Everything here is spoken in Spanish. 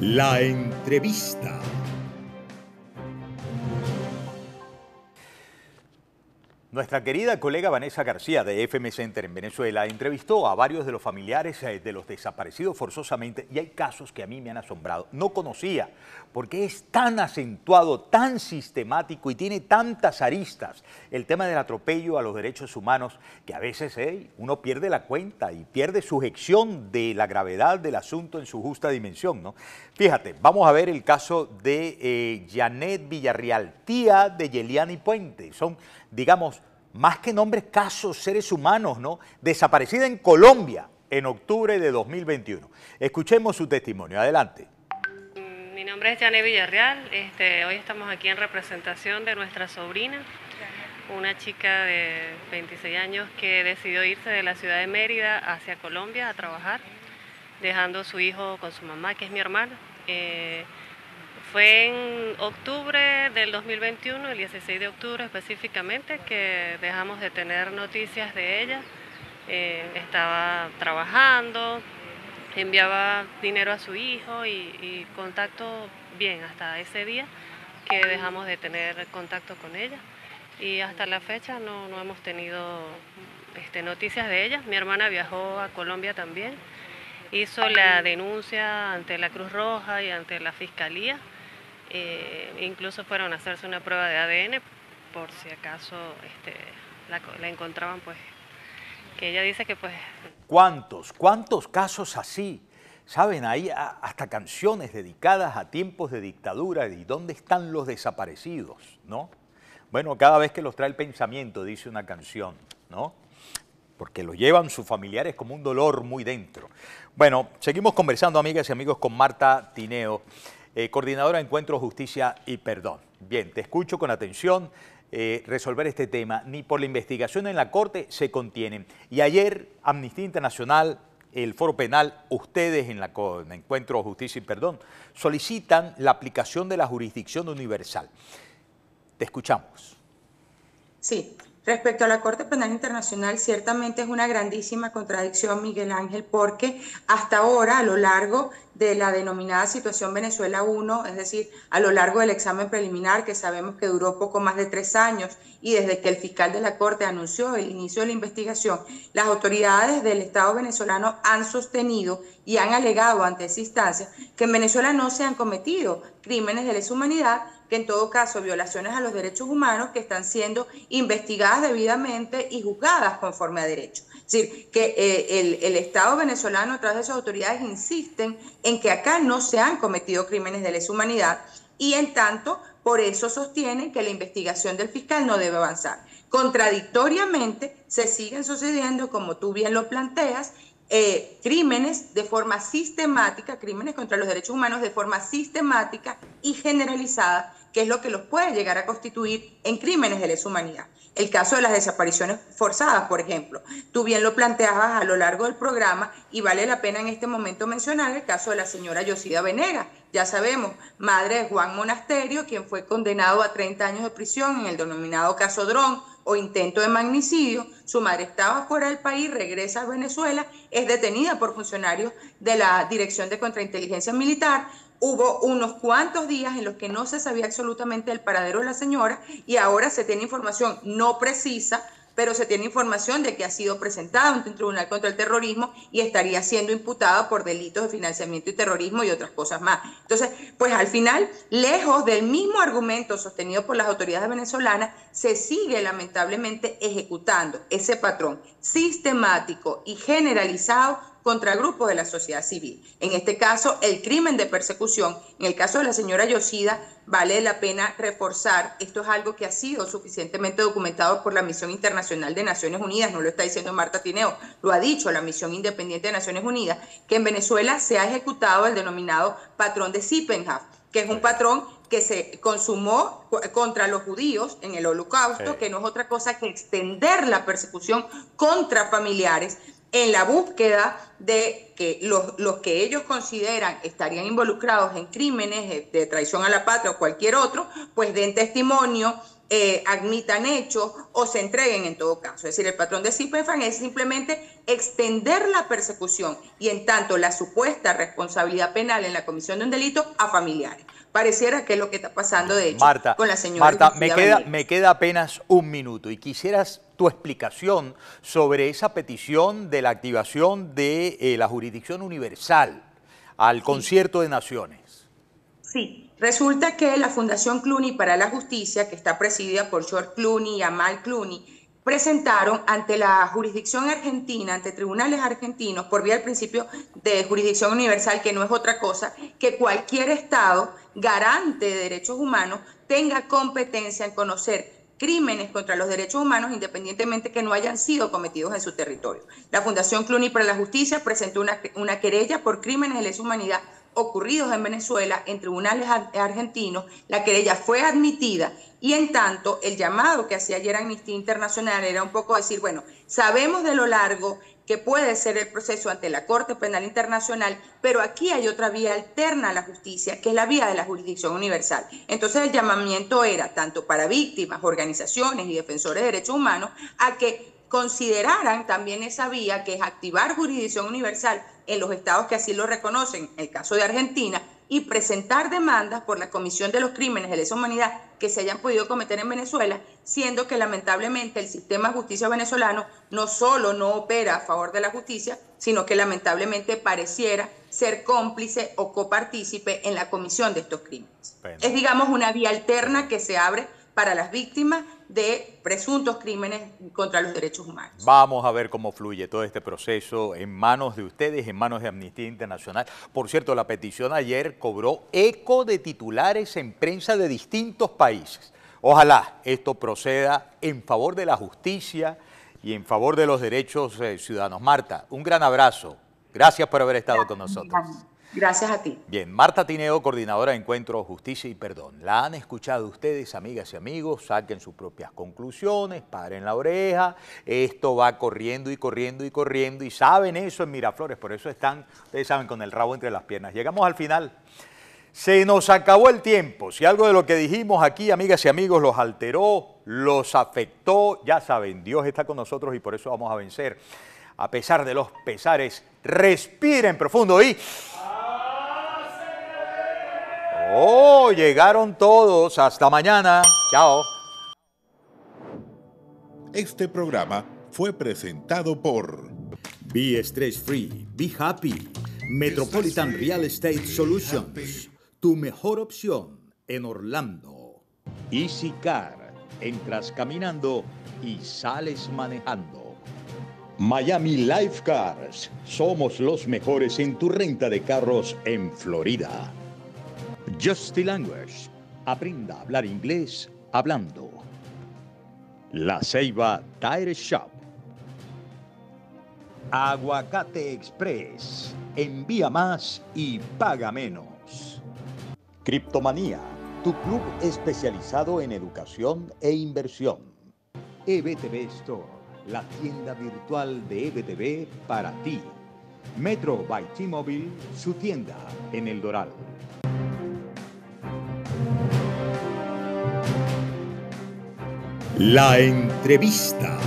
La entrevista. Nuestra querida colega Vanessa García de FM Center en Venezuela entrevistó a varios de los familiares eh, de los desaparecidos forzosamente y hay casos que a mí me han asombrado. No conocía porque es tan acentuado, tan sistemático y tiene tantas aristas el tema del atropello a los derechos humanos que a veces eh, uno pierde la cuenta y pierde sujeción de la gravedad del asunto en su justa dimensión. ¿no? Fíjate, vamos a ver el caso de eh, Janet Villarreal, tía de Yeliani Puente. Son, digamos, más que nombres, casos, seres humanos, ¿no? Desaparecida en Colombia en octubre de 2021. Escuchemos su testimonio. Adelante. Mi nombre es Janet Villarreal. Este, hoy estamos aquí en representación de nuestra sobrina, una chica de 26 años que decidió irse de la ciudad de Mérida hacia Colombia a trabajar, dejando a su hijo con su mamá, que es mi hermana. Eh, fue en octubre del 2021, el 16 de octubre específicamente, que dejamos de tener noticias de ella. Eh, estaba trabajando, enviaba dinero a su hijo y, contacto bien hasta ese día que dejamos de tener contacto con ella. Y hasta la fecha no, no hemos tenido este, noticias de ella. Mi hermana viajó a Colombia también, hizo la denuncia ante la Cruz Roja y ante la Fiscalía eh, incluso fueron a hacerse una prueba de ADN por si acaso este, la, encontraban, pues, que ella dice que pues... ¿Cuántos, cuántos casos así? Saben, hay hasta canciones dedicadas a tiempos de dictadura y dónde están los desaparecidos, ¿no? Bueno, cada vez que los trae el pensamiento, dice una canción, ¿no? Porque los llevan sus familiares como un dolor muy dentro. Bueno, seguimos conversando, amigas y amigos, con Marta Tineo. Eh, coordinadora de Encuentro, Justicia y Perdón. Bien, te escucho con atención. Eh, resolver este tema, ni por la investigación en la Corte se contienen. Y ayer Amnistía Internacional, el Foro Penal, ustedes en la en Encuentro Justicia y Perdón, solicitan la aplicación de la jurisdicción universal. Te escuchamos. Sí, Respecto a la Corte Penal Internacional, ciertamente es una grandísima contradicción, Miguel Ángel, porque hasta ahora, a lo largo de la denominada situación Venezuela 1, es decir, a lo largo del examen preliminar, que sabemos que duró poco más de tres años, y desde que el fiscal de la Corte anunció el inicio de la investigación, las autoridades del Estado venezolano han sostenido y han alegado ante esa instancia que en Venezuela no se han cometido crímenes de lesa humanidad, que en todo caso violaciones a los derechos humanos que están siendo investigadas debidamente y juzgadas conforme a derecho. Es decir, que eh, el, el, Estado venezolano a través de sus autoridades insisten en que acá no se han cometido crímenes de lesa humanidad y en tanto por eso sostienen que la investigación del fiscal no debe avanzar. Contradictoriamente se siguen sucediendo, como tú bien lo planteas, eh, crímenes de forma sistemática, crímenes contra los derechos humanos de forma sistemática y generalizada, que es lo que los puede llegar a constituir en crímenes de lesa humanidad. El caso de las desapariciones forzadas, por ejemplo. Tú bien lo planteabas a lo largo del programa y vale la pena en este momento mencionar el caso de la señora Yosida Venega. Ya sabemos, madre de Juan Monasterio, quien fue condenado a 30 años de prisión en el denominado caso Dron o intento de magnicidio, su madre estaba fuera del país, regresa a Venezuela, es detenida por funcionarios de la Dirección de Contrainteligencia Militar. Hubo unos cuantos días en los que no se sabía absolutamente el paradero de la señora y ahora se tiene información no precisa pero se tiene información de que ha sido presentado ante un tribunal contra el terrorismo y estaría siendo imputado por delitos de financiamiento y terrorismo y otras cosas más. Entonces, pues al final, lejos del mismo argumento sostenido por las autoridades venezolanas, se sigue lamentablemente ejecutando ese patrón sistemático y generalizado contra grupos de la sociedad civil. En este caso, el crimen de persecución. En el caso de la señora Yosida, vale la pena reforzar, esto es algo que ha sido suficientemente documentado por la Misión Internacional de Naciones Unidas, no lo está diciendo Marta Tineo, lo ha dicho la Misión Independiente de Naciones Unidas, que en Venezuela se ha ejecutado el denominado patrón de Sippenhaft, que es un patrón que se consumó contra los judíos en el holocausto, que no es otra cosa que extender la persecución contra familiares en la búsqueda de que los, los, que ellos consideran estarían involucrados en crímenes de traición a la patria o cualquier otro, pues den testimonio eh, admitan hechos o se entreguen en todo caso. Es decir, el patrón de CIPEFAN es simplemente extender la persecución y en tanto la supuesta responsabilidad penal en la comisión de un delito a familiares. Pareciera que es lo que está pasando, de hecho, con la señora. Marta, me queda, me queda apenas un minuto y quisieras tu explicación sobre esa petición de la activación de eh, la jurisdicción universal al concierto de naciones. Sí, resulta que la Fundación Clooney para la Justicia, que está presidida por George Clooney y Amal Clooney, presentaron ante la jurisdicción argentina, ante tribunales argentinos, por vía del principio de jurisdicción universal, que no es otra cosa que cualquier Estado garante de derechos humanos tenga competencia en conocer crímenes contra los derechos humanos independientemente que no hayan sido cometidos en su territorio. La Fundación Cluny para la Justicia presentó una, una querella por crímenes de lesa humanidad ocurridos en Venezuela en tribunales argentinos. La querella fue admitida y en tanto el llamado que hacía ayer Amnistía Internacional era un poco decir, bueno, sabemos de lo largo que puede ser el proceso ante la Corte Penal Internacional, pero aquí hay otra vía alterna a la justicia, que es la vía de la jurisdicción universal. Entonces el llamamiento era tanto para víctimas, organizaciones y defensores de derechos humanos a que consideraran también esa vía, que es activar jurisdicción universal en los estados que así lo reconocen, el caso de Argentina, y presentar demandas por la comisión de los crímenes de lesa humanidad que se hayan podido cometer en Venezuela, siendo que lamentablemente el sistema de justicia venezolano no solo no opera a favor de la justicia, sino que lamentablemente pareciera ser cómplice o copartícipe en la comisión de estos crímenes. Es, digamos, una vía alterna que se abre para las víctimas de presuntos crímenes contra los derechos humanos. Vamos a ver cómo fluye todo este proceso en manos de ustedes, en manos de Amnistía Internacional. Por cierto, la petición ayer cobró eco de titulares en prensa de distintos países. Ojalá esto proceda en favor de la justicia y en favor de los derechos eh, ciudadanos. Marta, un gran abrazo. Gracias por haber estado con nosotros. Gracias a ti. Bien, Marta Tineo, coordinadora de Encuentro, Justicia y Perdón. La han escuchado ustedes, amigas y amigos, saquen sus propias conclusiones, paren la oreja, esto va corriendo y corriendo y corriendo y saben eso en Miraflores, por eso están, ustedes saben, con el rabo entre las piernas. Llegamos al final. Se nos acabó el tiempo. Si algo de lo que dijimos aquí, amigas y amigos, los alteró, los afectó, ya saben, Dios está con nosotros y por eso vamos a vencer. A pesar de los pesares, respiren profundo y... Oh, llegaron todos. Hasta mañana. Chao. Este programa fue presentado por Be Stress Free, Be Happy, Metropolitan Real Estate Solutions, tu mejor opción en Orlando. Easy Car, entras caminando y sales manejando. Miami Life Cars, somos los mejores en tu renta de carros en Florida. Justy Language. Aprenda a hablar inglés hablando. La Ceiba Tire Shop. Aguacate Express. Envía más y paga menos. Criptomanía. Tu club especializado en educación e inversión. EBTV Store. La tienda virtual de EBTV para ti. Metro by T-Mobile, su tienda en El Doral. La entrevista.